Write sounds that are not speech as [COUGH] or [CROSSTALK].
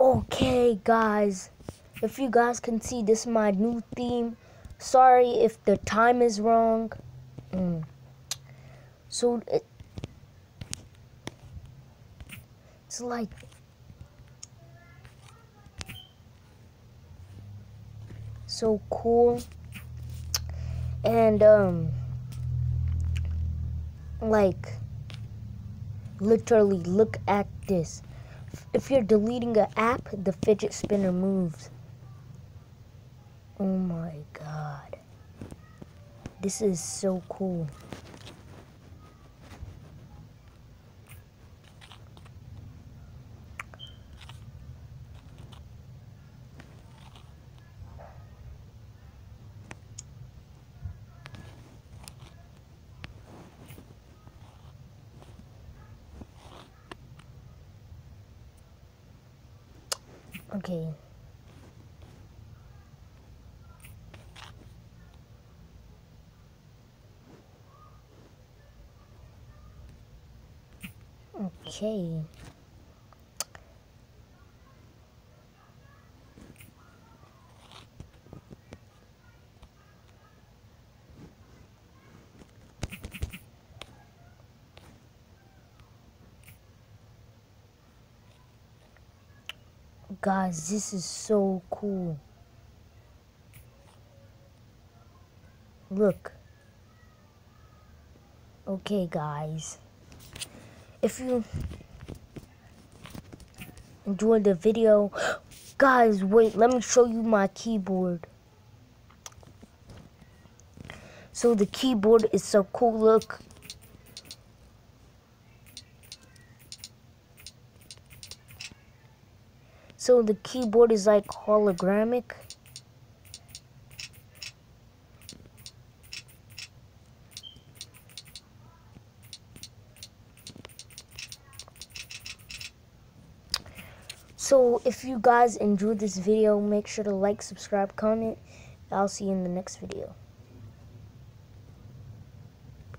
Okay, guys, if you guys can see, this is my new theme. Sorry if the time is wrong. Mm. So it, it's like so cool, and um, like literally look at this if you're deleting an app, the fidget spinner moves. Oh my god. This is so cool. Okay. Okay. Guys, this is so cool. Look. Okay, guys. If you enjoyed the video, [GASPS] guys, wait, let me show you my keyboard. So the keyboard is so cool, look. So the keyboard is like hologramic. So if you guys enjoyed this video, make sure to like, subscribe, comment. I'll see you in the next video.